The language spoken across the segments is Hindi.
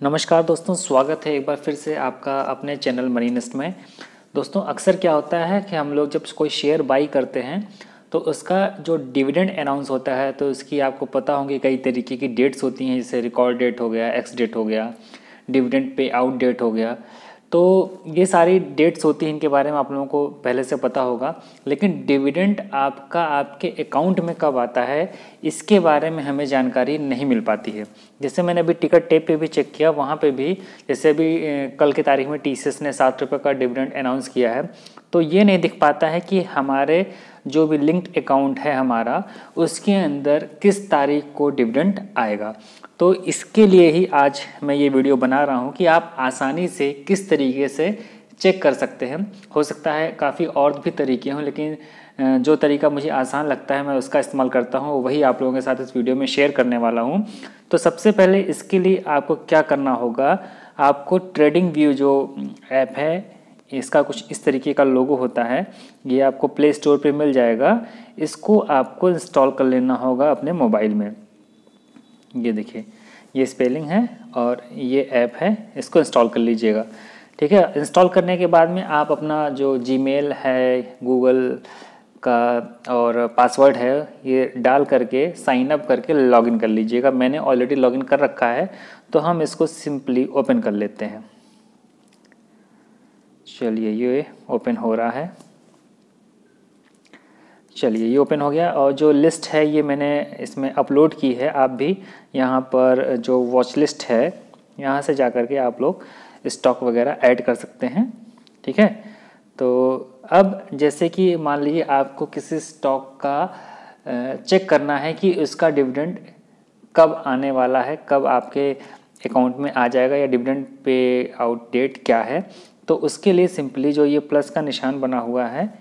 नमस्कार दोस्तों, स्वागत है एक बार फिर से आपका अपने चैनल मरीनस्ट में। दोस्तों, अक्सर क्या होता है कि हम लोग जब कोई शेयर बाई करते हैं तो उसका जो डिविडेंड अनाउंस होता है तो उसकी आपको पता होंगी कई तरीके की डेट्स होती हैं, जैसे रिकॉर्ड डेट हो गया एक्स डेट हो गया डिविडेंड पे आउट डेट हो गया। तो ये सारी डेट्स होती हैं, इनके बारे में आप लोगों को पहले से पता होगा। लेकिन डिविडेंड आपका, आपके अकाउंट में कब आता है, इसके बारे में हमें जानकारी नहीं मिल पाती है। जैसे मैंने अभी टिकट टेप पे भी चेक किया, वहाँ पे भी, जैसे अभी कल की तारीख में टीसीएस ने सात रुपये का डिविडेंड अनाउंस किया है। तो ये नहीं दिख पाता है कि हमारे जो भी लिंक्ड अकाउंट है हमारा, उसके अंदर किस तारीख को डिविडेंड आएगा। तो इसके लिए ही आज मैं ये वीडियो बना रहा हूँ कि आप आसानी से किस तरीके से चेक कर सकते हैं। हो सकता है काफ़ी और भी तरीके हों, लेकिन जो तरीका मुझे आसान लगता है मैं उसका इस्तेमाल करता हूँ, वही आप लोगों के साथ इस वीडियो में शेयर करने वाला हूँ। तो सबसे पहले इसके लिए आपको क्या करना होगा, आपको ट्रेडिंग व्यू जो ऐप है इसका कुछ इस तरीके का लोगो होता है, ये आपको प्ले स्टोर पर मिल जाएगा। इसको आपको इंस्टॉल कर लेना होगा अपने मोबाइल में। ये देखिए, ये स्पेलिंग है और ये ऐप है, इसको इंस्टॉल कर लीजिएगा। ठीक है इंस्टॉल करने के बाद में आप अपना जो जीमेल है गूगल का और पासवर्ड है, ये डाल करके साइन अप करके लॉगिन कर लीजिएगा। मैंने ऑलरेडी लॉगिन कर रखा है तो हम इसको सिंपली ओपन कर लेते हैं। चलिए ये ओपन हो रहा है। चलिए ये ओपन हो गया और जो लिस्ट है ये मैंने इसमें अपलोड की है। आप भी यहाँ पर जो वॉच लिस्ट है, यहाँ से जा कर के आप लोग स्टॉक वगैरह ऐड कर सकते हैं, ठीक है? तो अब जैसे कि मान लीजिए आपको किसी स्टॉक का चेक करना है कि उसका डिविडेंड कब आने वाला है, कब आपके अकाउंट में आ जाएगा या डिविडेंड पे आउट डेट क्या है तो उसके लिए सिंपली जो ये प्लस का निशान बना हुआ है,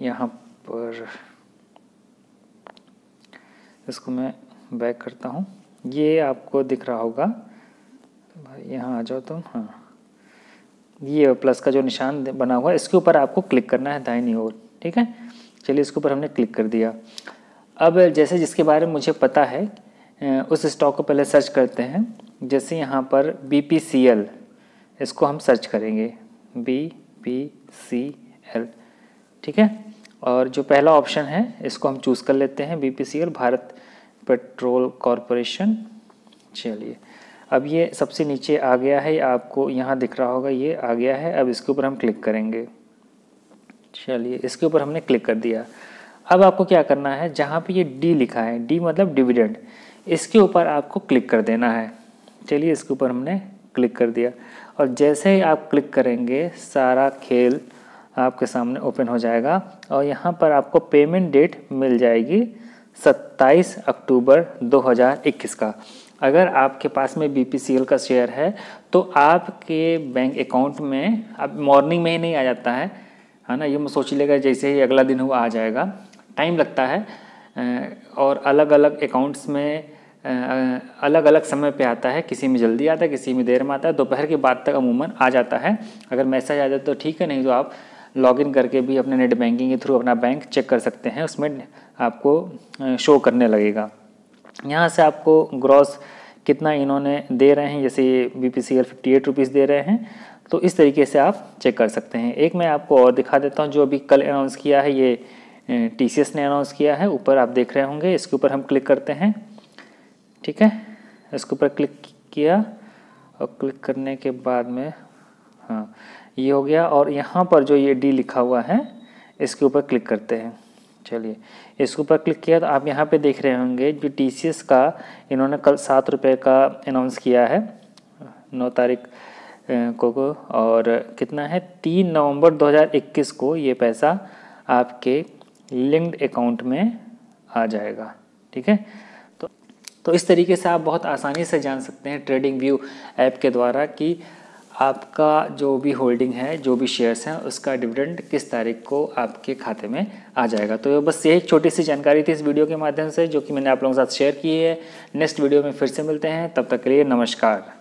यहाँ पर इसको मैं बैक करता हूँ। ये आपको दिख रहा होगा। भाई, यहाँ आ जाओ तुम हाँ। ये प्लस का जो निशान बना हुआ है, इसके ऊपर आपको क्लिक करना है दाहिनी ओर, ठीक है? चलिए, इसके ऊपर हमने क्लिक कर दिया। अब जैसे जिसके बारे में मुझे पता है उस स्टॉक को पहले सर्च करते हैं। जैसे यहाँ पर एल इसको हम सर्च करेंगे। बी पी सी एल ठीक है? और जो पहला ऑप्शन है, इसको हम चूज़ कर लेते हैं B P C L Bharat petroleum corporation. चलिए, अब ये सबसे नीचे आ गया है आपको यहाँ दिख रहा होगा, ये आ गया है, अब इसके ऊपर हम क्लिक करेंगे। चलिए, इसके ऊपर हमने क्लिक कर दिया। अब आपको क्या करना है, जहाँ पे ये डी लिखा है डी मतलब डिविडेंड इसके ऊपर आपको क्लिक कर देना है। चलिए, इसके ऊपर हमने क्लिक कर दिया। और जैसे ही आप क्लिक करेंगे, सारा खेल आपके सामने ओपन हो जाएगा और यहाँ पर आपको पेमेंट डेट मिल जाएगी 27 अक्टूबर 2021 का। अगर आपके पास में बी का शेयर है तो आपके बैंक अकाउंट में, अब मॉर्निंग में ही नहीं आ जाता है है ना? ये मैं सोच लेगा जैसे ही अगला दिन हुआ, आ जाएगा। टाइम लगता है और अलग अलग अकाउंट्स में अलग अलग समय पे आता है, किसी में जल्दी आता है, किसी में देर में आता है, दोपहर के बाद तक अमूमन आ जाता है। अगर मैसेज आ जाए तो ठीक है, नहीं तो आप लॉगिन करके भी अपने नेट बैंकिंग के थ्रू अपना बैंक चेक कर सकते हैं, उसमें आपको शो करने लगेगा। यहाँ से आपको ग्रॉस कितना इन्होंने दे रहे हैं, जैसे B P C L fifty eight rupees दे रहे हैं तो इस तरीके से आप चेक कर सकते हैं। एक मैं आपको और दिखा देता हूँ, जो अभी कल अनाउंस किया है, ये टी सी एस ने अनाउंस किया है, ऊपर आप देख रहे होंगे, इसके ऊपर हम क्लिक करते हैं। ठीक है? इसके ऊपर क्लिक किया और क्लिक करने के बाद में हाँ ये हो गया और यहाँ पर जो ये डी लिखा हुआ है, इसके ऊपर क्लिक करते हैं। चलिए, इसके ऊपर क्लिक किया तो आप यहाँ पे देख रहे होंगे जो टी का इन्होंने कल सात रुपये का अनाउंस किया है, नौ तारीख को को, और कितना है? तीन नवंबर 2021 को ये पैसा आपके लिंक्ड अकाउंट में आ जाएगा। ठीक है? तो इस तरीके से आप बहुत आसानी से जान सकते हैं ट्रेडिंग व्यू ऐप के द्वारा कि आपका जो भी होल्डिंग है, जो भी शेयर्स हैं, उसका डिविडेंड किस तारीख को आपके खाते में आ जाएगा। तो बस यही छोटी सी जानकारी थी इस वीडियो के माध्यम से, जो कि मैंने आप लोगों के साथ शेयर की है। नेक्स्ट वीडियो में फिर से मिलते हैं। तब तक के लिए नमस्कार।